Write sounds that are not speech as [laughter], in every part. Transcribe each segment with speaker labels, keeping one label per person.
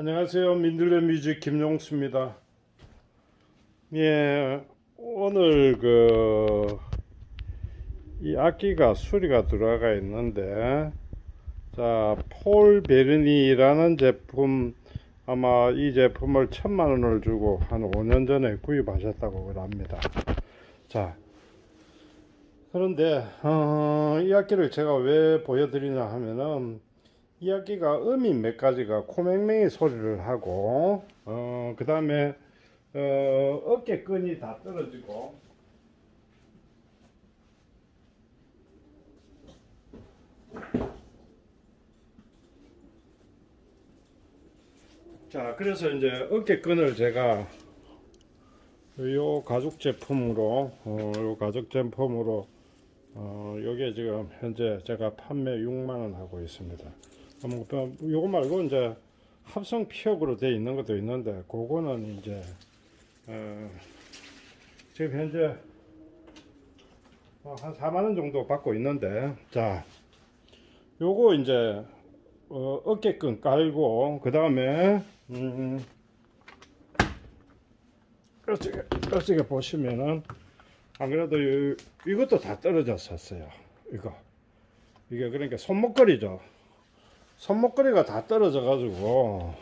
Speaker 1: 안녕하세요. 민들레 뮤직 김용수입니다. 예, 오늘 그, 이 악기가 수리가 들어가 있는데, 자, 폴 베르니라는 제품, 아마 이 제품을 천만 원을 주고 한 5년 전에 구입하셨다고 합니다. 자, 그런데, 어, 이 악기를 제가 왜 보여드리냐 하면은, 이 악기가 음이 몇 가지가 코맹맹이 소리를 하고 어, 그 다음에 어, 어깨끈이 다 떨어지고. 자 그래서 이제 어깨끈을 제가 요 가죽 제품으로 어, 요 가죽 제품으로 어, 요게 지금 현재 제가 판매 6만원 하고 있습니다 뭐, 요거 말고 이제 합성 피혁으로 되어 있는 것도 있는데 그거는 이제 어, 지금 현재 한 4만원 정도 받고 있는데 자 요거 이제 어, 어깨끈 깔고 그 다음에 음, 이렇게, 보시면은 안 그래도 이, 이것도 다 떨어졌었어요 이거. 이게 그러니까 손목걸이죠 손목걸이가 다 떨어져 가지고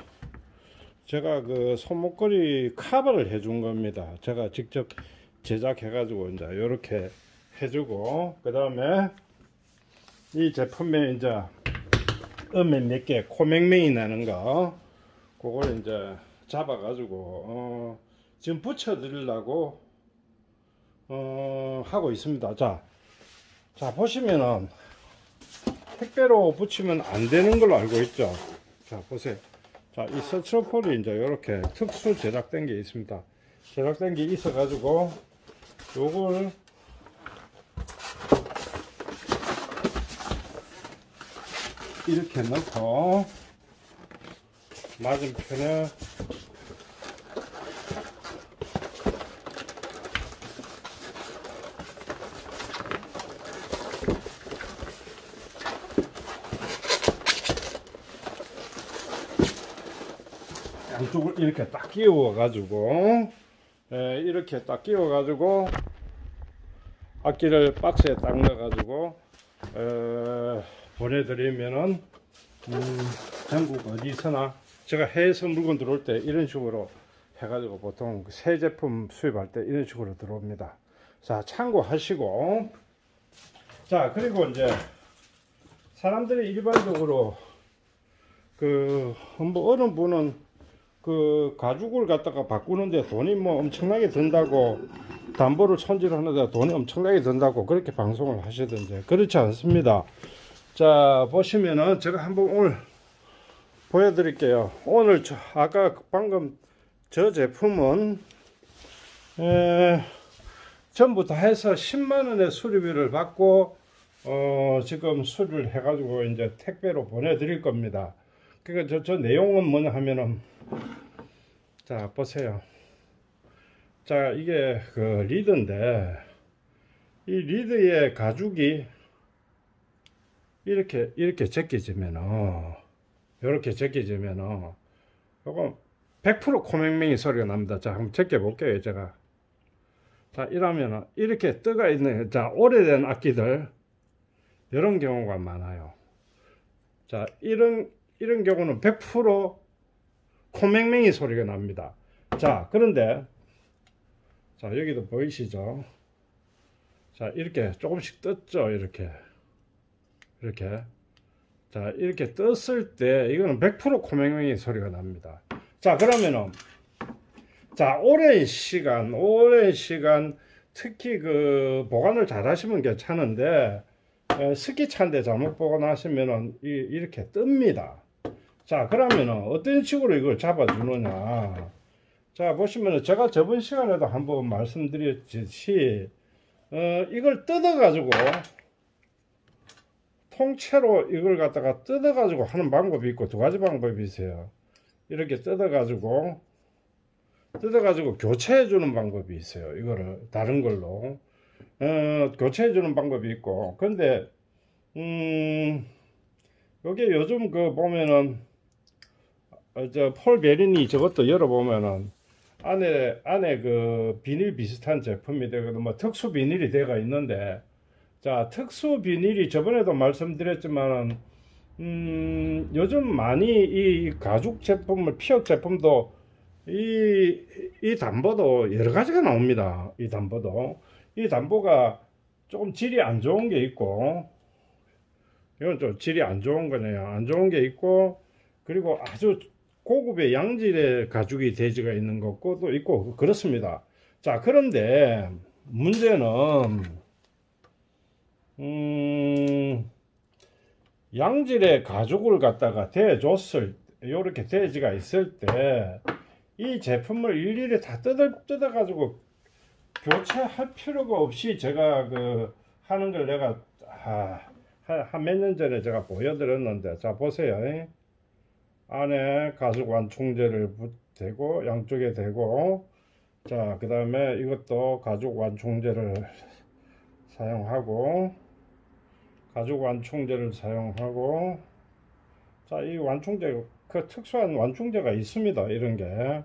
Speaker 1: 제가 그 손목걸이 카바를 해준 겁니다. 제가 직접 제작해 가지고 이제 이렇게 해주고 그 다음에 이 제품에 이제 음에 몇개 코맹맹이 나는 거 그걸 이제 잡아 가지고 어 지금 붙여 드리려고 어 하고 있습니다. 자, 자 보시면은 택배로 붙이면 안 되는 걸로 알고 있죠. 자 보세요. 자이 서처폴이 이제 이렇게 특수 제작된 게 있습니다. 제작된 게 있어 가지고 요걸 이렇게 넣고 맞은편에 이렇게 딱 끼워 가지고 예, 이렇게 딱 끼워 가지고 악기를 박스에 딱 넣어 가지고 어, 보내드리면은 음, 전국 어디서나 제가 해외에서 물건 들어올 때 이런 식으로 해가지고 보통 새 제품 수입할 때 이런 식으로 들어옵니다. 자 참고하시고. 자 그리고 이제 사람들이 일반적으로 그 뭐 어느 분은 그 가죽을 갖다가 바꾸는데 돈이 뭐 엄청나게 든다고 담보를 손질하는데 돈이 엄청나게 든다고 그렇게 방송을 하시던데 그렇지 않습니다. 자 보시면은 제가 한번 오늘 보여드릴게요. 오늘 저 아까 방금 저 제품은 에, 전부 다 해서 10만원의 수리비를 받고 어, 지금 수리를 해 가지고 이제 택배로 보내드릴 겁니다. 그러니까 저, 저 내용은 뭐냐 하면은 자 보세요. 자 이게 그 리드인데 이 리드의 가죽이 이렇게 이렇게 제껴지면은 이렇게 제껴지면은 요거 100% 코맹맹이 소리가 납니다. 자 한번 제껴 볼게요 제가. 자 이러면은 이렇게 뜨가 있는 자 오래된 악기들 이런 경우가 많아요. 자 이런 이런 경우는 100% 코맹맹이 소리가 납니다. 자, 그런데 자, 여기도 보이시죠? 자, 이렇게 조금씩 떴죠? 이렇게. 이렇게. 자, 이렇게 떴을 때 이거는 100% 코맹맹이 소리가 납니다. 자, 그러면은 자, 오랜 시간, 오랜 시간 특히 그 보관을 잘 하시면 괜찮은데 스키 찬데 잘못 보관하시면은 이렇게 뜹니다. 자 그러면은 어떤 식으로 이걸 잡아 주느냐? 자 보시면은 제가 저번 시간에도 한번 말씀드렸듯이 어, 이걸 뜯어 가지고 통째로 이걸 갖다가 뜯어 가지고 하는 방법이 있고 두 가지 방법이 있어요. 이렇게 뜯어 가지고 뜯어 가지고 교체해 주는 방법이 있어요. 이거를 다른 걸로. 어, 교체해 주는 방법이 있고. 근데 음 요게 요즘 그 보면은 어, 저폴 베린이 저것도 열어보면은 안에 안에 그 비닐 비슷한 제품이 되거든 뭐 특수 비닐이 되어 있는데 자 특수 비닐이 저번에도 말씀드렸지만은 음 요즘 많이 이 가죽 제품을 피혁 제품도 이, 이 담보도 여러 가지가 나옵니다. 이 담보도. 이 담보가 조금 질이 안 좋은 게 있고, 이건 좀 질이 안 좋은 거네요. 안 좋은 게 있고, 그리고 아주 고급의 양질의 가죽이 돼지가 있는 것도 있고, 그렇습니다. 자, 그런데 문제는, 음, 양질의 가죽을 갖다가 대줬을, 요렇게 돼지가 있을 때, 이 제품을 일일이 다 뜯어, 뜯어 가지고 교체할 필요가 없이 제가 그 하는 걸 내가 아, 한몇년 전에 제가 보여드렸는데 자 보세요 안에 가죽 완충제를 대고 양쪽에 대고 자 그 다음에 이것도 가죽 완충제를 사용하고 가죽 완충제를 사용하고 자 이 완충제 그 특수한 완충제가 있습니다. 이런 게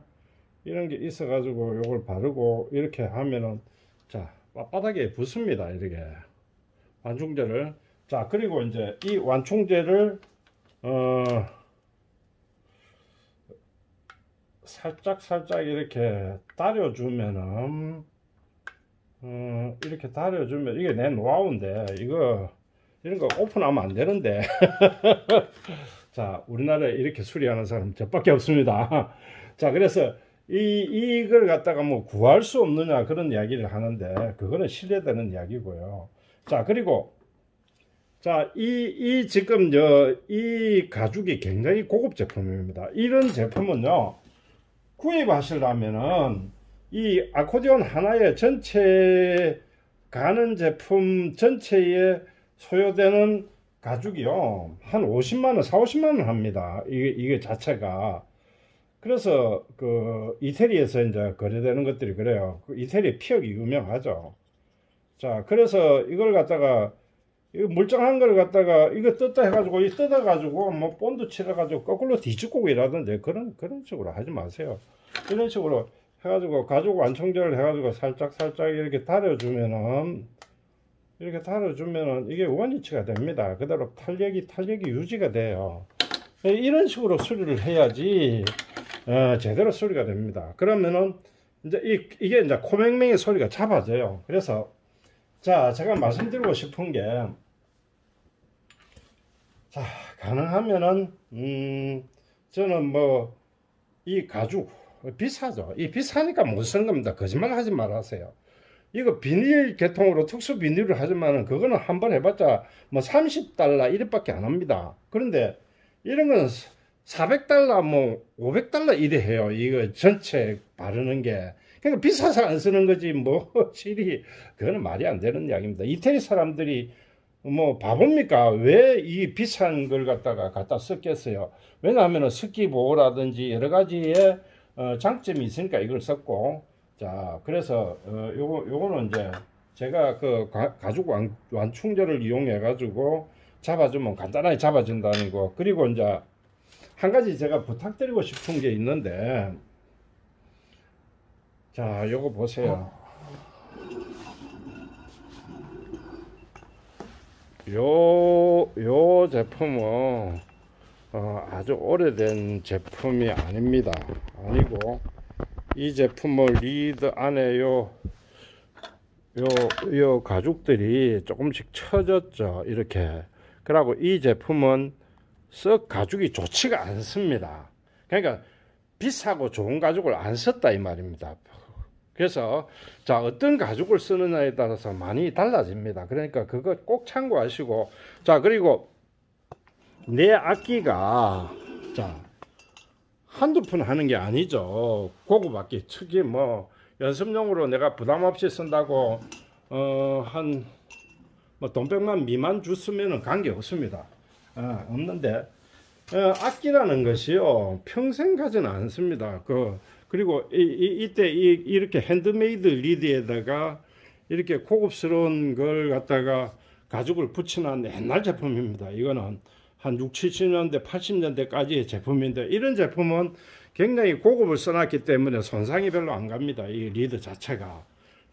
Speaker 1: 이런 게 있어 가지고 요걸 바르고 이렇게 하면은 자 바닥에 붙습니다. 이렇게 완충제를 자 그리고 이제 이 완충제를 어 살짝 살짝 이렇게 따려 주면은 어 이렇게 따려 주면 이게 내 노하우인데 이거 이런 거 오픈하면 안 되는데 [laughs] 자, 우리나라에 이렇게 수리하는 사람 저밖에 없습니다. [laughs] 자, 그래서 이, 이걸 갖다가 뭐 구할 수 없느냐 그런 이야기를 하는데 그거는 신뢰되는 이야기고요. 자, 그리고 자, 이, 이 지금 저, 이 가죽이 굉장히 고급 제품입니다. 이런 제품은요, 구입하시려면은 이 아코디온 하나에 전체 가는 제품 전체에 소요되는 가죽이요. 한 50만원 4 50만원 합니다. 이게, 이게 자체가. 그래서 그 이태리에서 이제 거래되는 것들이 그래요. 그 이태리 피혁이 유명하죠. 자 그래서 이걸 갖다가 이거 물장한 걸 갖다가 이거 뜯다 해가지고 이 뜯어 가지고 뭐 본드 칠해 가지고 거꾸로 뒤집고 이라던데 그런 그런 식으로 하지 마세요 이런 식으로 해가지고 가죽 완충제를 해가지고 살짝 살짝 이렇게 다려주면은 이렇게 달아주면은 이게 원위치가 됩니다. 그대로 탄력이 탄력이 유지가 돼요. 이런 식으로 수리를 해야지 어, 제대로 수리가 됩니다. 그러면은 이제 이, 이게 이제 코맹맹의 소리가 잡아져요. 그래서 자 제가 말씀드리고 싶은 게 자, 가능하면은, 음, 저는 뭐, 이 가죽, 비싸죠. 이 비싸니까 못 쓰는 겁니다. 거짓말 하지 말아세요. 이거 비닐 계통으로 특수 비닐을 하지만은 그거는 한 번 해봤자 뭐 30달러 이래밖에 안 합니다. 그런데 이런 건 400달러 뭐 500달러 이래 해요. 이거 전체 바르는 게. 그러니까 비싸서 안 쓰는 거지 뭐 [laughs] 실이 그거는 말이 안 되는 이야기입니다. 이태리 사람들이 뭐 바보입니까? 왜 이 비싼 걸 갖다가 갖다 썼겠어요? 왜냐하면 습기 보호라든지 여러 가지의 어, 장점이 있으니까 이걸 썼고 자, 그래서 어, 요거 요거는 이제 제가 그 가, 죽 완, 완충제를 이용해 가지고 잡아주면 간단하게 잡아준다는 거. 그리고 이제 한 가지 제가 부탁드리고 싶은 게 있는데 자, 요거 보세요. 요, 요 제품은 어, 아주 오래된 제품이 아닙니다. 아니고 이 제품을 리드 안에 요, 요, 요 가죽들이 조금씩 처졌죠. 이렇게. 그리고 이 제품은 썩 가죽이 좋지가 않습니다. 그러니까 비싸고 좋은 가죽을 안 썼다 이 말입니다. 그래서 자 어떤 가죽을 쓰느냐에 따라서 많이 달라집니다. 그러니까 그거 꼭 참고하시고 자 그리고 내 악기가 자 한두 푼 하는 게 아니죠. 고급 악기 특히 뭐 연습용으로 내가 부담 없이 쓴다고 어한 뭐 돈백만 미만 주으면 관계 없습니다. 어, 없는데 어, 악기라는 것이요 평생 가지는 않습니다. 그 그리고 이, 이, 이때 이, 이렇게 핸드메이드 리드에다가 이렇게 고급스러운 걸 갖다가 가죽을 붙여놓은 옛날 제품입니다. 이거는 한 6, 70년대, 80년대까지의 제품인데 이런 제품은 굉장히 고급을 써놨기 때문에 손상이 별로 안 갑니다. 이 리드 자체가.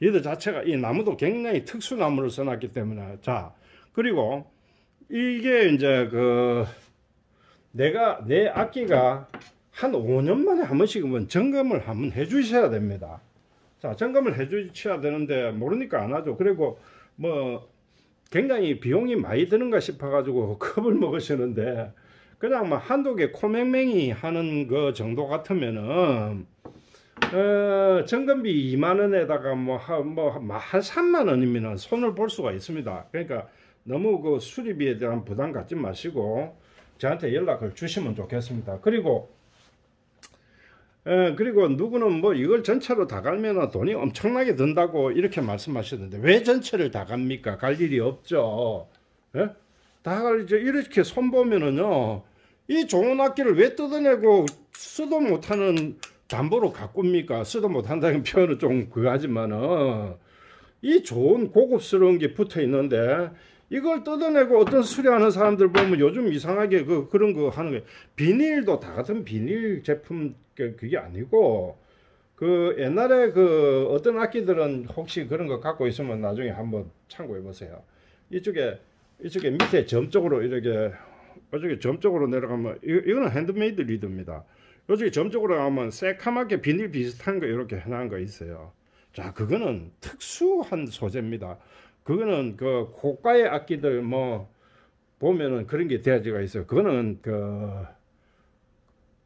Speaker 1: 리드 자체가 이 나무도 굉장히 특수 나무를 써놨기 때문에 자 그리고 이게 이제 그 내가 내 악기가 한 5년 만에 한 번씩은 점검을 한번 해 주셔야 됩니다. 자, 점검을 해 주셔야 되는데 모르니까 안 하죠. 그리고 뭐 굉장히 비용이 많이 드는가 싶어가지고 [laughs] 겁을 먹으시는데 그냥 뭐 한두 개 코맹맹이 하는 거 정도 같으면은 어, 점검비 2만 원에다가 뭐한 뭐 한 3만 원이면 손을 볼 수가 있습니다. 그러니까 너무 그 수리비에 대한 부담 갖지 마시고 저한테 연락을 주시면 좋겠습니다. 그리고 에, 그리고 누구는 뭐 이걸 전체로 다 갈면 돈이 엄청나게 든다고 이렇게 말씀하시는데 왜 전체를 다 갑니까? 갈 일이 없죠. 예? 다 갈죠. 이렇게 손 보면은요, 이 좋은 악기를 왜 뜯어내고 쓰도 못하는 담보로 가꿉니까? 쓰도 못한다는 [laughs] 표현은 좀 그하지만은 이 좋은 고급스러운 게 붙어 있는데 이걸 뜯어내고 어떤 수리하는 사람들 보면 요즘 이상하게 그 그런 거 하는 게 비닐도 다 같은 비닐 제품 그게 아니고 그 옛날에 그 어떤 악기들은 혹시 그런 거 갖고 있으면 나중에 한번 참고해 보세요. 이쪽에 이쪽에 밑에 점 쪽으로 이렇게 이쪽에 점 쪽으로 내려가면 이, 이거는 핸드메이드 리드입니다. 이쪽에 점 쪽으로 가면 새카맣게 비닐 비슷한 거 이렇게 해놓은 거 있어요. 자, 그거는 특수한 소재입니다. 그거는 그 고가의 악기들 뭐 보면은 그런 게 대지가 있어요. 그거는 그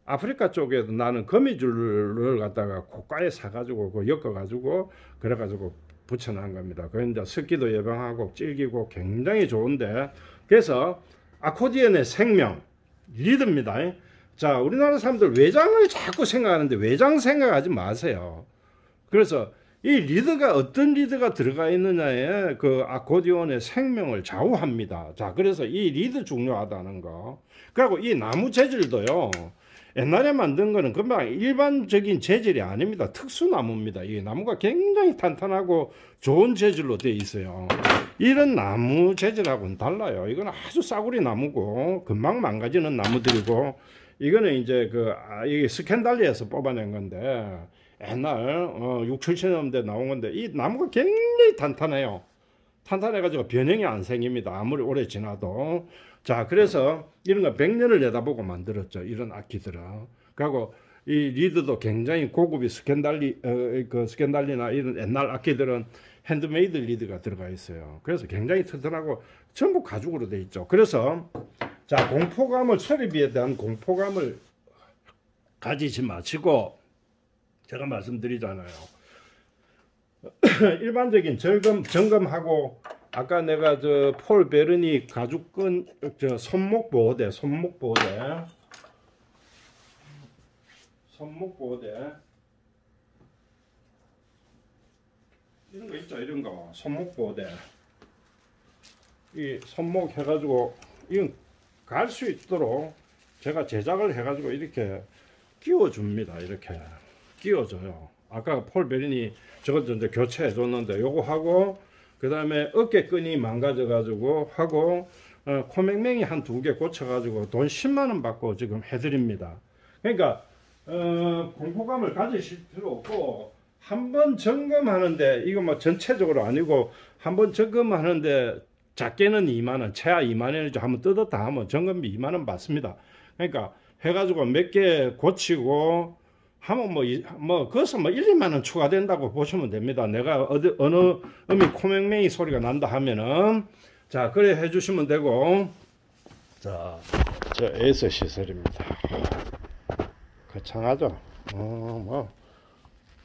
Speaker 1: 아프리카 쪽에도 나는 거미줄을 갖다가 고가에 사가지고 그 엮어가지고 그래가지고 붙여놓은 겁니다. 그 이제 습기도 예방하고 찔기고 굉장히 좋은데 그래서 아코디언의 생명 리드입니다. 자 우리나라 사람들 외장을 자꾸 생각하는데 외장 생각하지 마세요. 그래서 이 리드가 어떤 리드가 들어가 있느냐에 그 아코디온의 생명을 좌우합니다. 자, 그래서 이 리드 중요하다는 거. 그리고 이 나무 재질도요. 옛날에 만든 거는 금방 일반적인 재질이 아닙니다. 특수나무입니다. 이 나무가 굉장히 탄탄하고 좋은 재질로 되어 있어요. 이런 나무 재질하고는 달라요. 이건 아주 싸구리 나무고 금방 망가지는 나무들이고 이거는 이제 그 아, Scandalli에서 뽑아낸 건데 옛날 어, 6, 70년대 나온 건데 이 나무가 굉장히 탄탄해요. 탄탄해가지고 변형이 안 생깁니다. 아무리 오래 지나도. 자, 그래서 이런 거 100년을 내다보고 만들었죠. 이런 악기들은. 그리고 이 리드도 굉장히 고급이 Scandalli, 어, 그 Scandalli나 이런 옛날 악기들은 핸드메이드 리드가 들어가 있어요. 그래서 굉장히 튼튼하고 전부 가죽으로 돼 있죠. 그래서 자, 공포감을, 처리비에 대한 공포감을 가지지 마시고 제가 말씀드리잖아요. [clears throat] 일반적인 점검, 점검하고 아까 내가 저 폴 베르니 가죽끈 저 손목 보호대, 손목 보호대, 손목 보호대 이런 거 있죠, 이런 거 손목 보호대. 이 손목 해가지고 이건 갈 수 있도록 제가 제작을 해가지고 이렇게 끼워줍니다, 이렇게. 끼워줘요. 아까 폴 베린이 저것 이제 교체해 줬는데 요거 하고 그 다음에 어깨끈이 망가져 가지고 하고 어, 코맹맹이 한 두 개 고쳐 가지고 돈 10만 원 받고 지금 해드립니다. 그러니까 어, 공포감을 가지실 필요 없고 한 번 점검하는데 이거 뭐 전체적으로 아니고 한 번 점검하는데 작게는 2만 원, 최하 2만 원이죠. 한번 뜯었다 하면 점검비 2만 원 받습니다. 그러니까 해가지고 몇 개 고치고 하면 뭐, 뭐, 그것은 뭐 1, 2만 원 추가된다고 보시면 됩니다. 내가 어디, 어느 음이 코맹맹이 소리가 난다 하면은, 자, 그래 해주시면 되고, 자, 저 에이스 시설입니다. 거창하죠? 어, 뭐,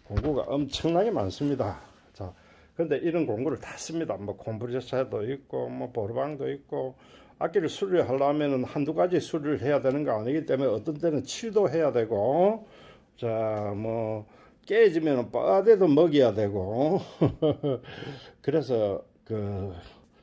Speaker 1: 공구가 엄청나게 많습니다. 자, 근데 이런 공구를 다 씁니다. 뭐, 콤프레서도 있고, 뭐, 보르방도 있고, 악기를 수리하려면 한두 가지 수리를 해야 되는 거 아니기 때문에 어떤 때는 칠도 해야 되고, 자, 뭐, 깨지면 빠대도 먹여야 되고. [laughs] 그래서 그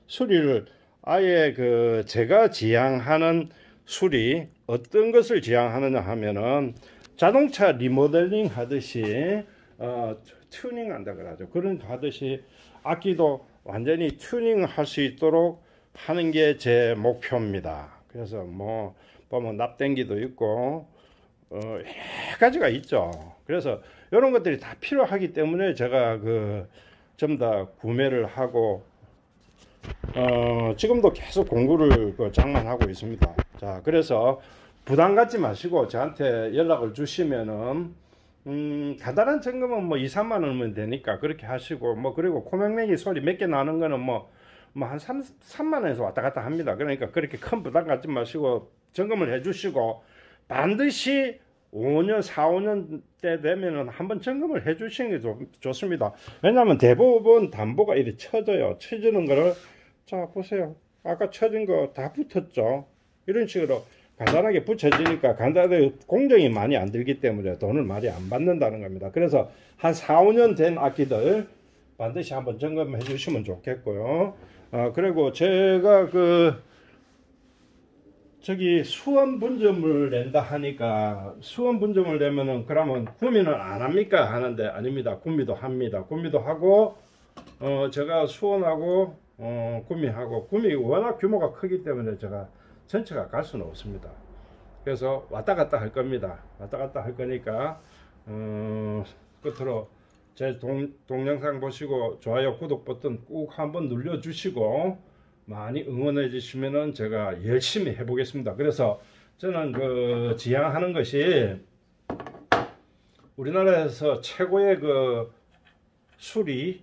Speaker 1: 수리를 아예 그 제가 지향하는 수리 어떤 것을 지향하느냐 하면은 자동차 리모델링 하듯이 어, 튜닝 한다 그러죠. 그런 하듯이 악기도 완전히 튜닝 할 수 있도록 하는 게 제 목표입니다. 그래서 뭐 보면 납땜기도 있고 어, 여러 가지가 있죠. 그래서 이런 것들이 다 필요하기 때문에 제가 그 좀 다 구매를 하고 어, 지금도 계속 공구를 그 장만하고 있습니다. 자, 그래서 부담 갖지 마시고 저한테 연락을 주시면은 음, 간단한 점검은 뭐 2, 3만 원이면 되니까 그렇게 하시고 뭐 그리고 코맹맹이 소리 몇 개 나는 거는 뭐 뭐한 3, 3만 원에서 왔다 갔다 합니다. 그러니까 그렇게 큰 부담 갖지 마시고 점검을 해 주시고 반드시 5년, 4, 5년 때 되면은 한번 점검을 해 주시는 게 좋, 좋습니다. 왜냐하면 대부분 담보가 이렇게 쳐져요. 쳐지는 거를 자 보세요. 아까 쳐진 거 다 붙었죠. 이런 식으로 간단하게 붙여지니까 간단하게 공정이 많이 안 들기 때문에 돈을 많이 안 받는다는 겁니다. 그래서 한 4, 5년 된 악기들 반드시 한번 점검해 주시면 좋겠고요. 아, 그리고 제가 그 저기 수원 분점을 낸다 하니까 수원 분점을 내면은 그러면 구미는 안 합니까? 하는데 아닙니다. 구미도 합니다. 구미도 하고 어 제가 수원하고 어 구미하고 구미 워낙 규모가 크기 때문에 제가 전체가 갈 수는 없습니다. 그래서 왔다 갔다 할 겁니다. 왔다 갔다 할 거니까 어 끝으로 제 동, 동영상 보시고 좋아요 구독 버튼 꾹 한번 눌러 주시고 많이 응원해 주시면은 제가 열심히 해보겠습니다. 그래서 저는 그 지향하는 것이 우리나라에서 최고의 그 수리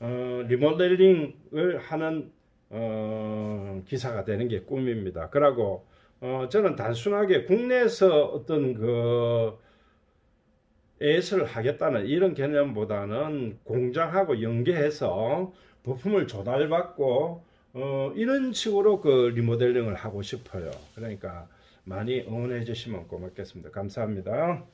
Speaker 1: 어, 리모델링을 하는 어, 기사가 되는 게 꿈입니다. 그러고 어, 저는 단순하게 국내에서 어떤 그 에이스를 하겠다는 이런 개념보다는 공장하고 연계해서 부품을 조달받고 어, 이런 식으로 그 리모델링을 하고 싶어요. 그러니까 많이 응원해 주시면 고맙겠습니다. 감사합니다.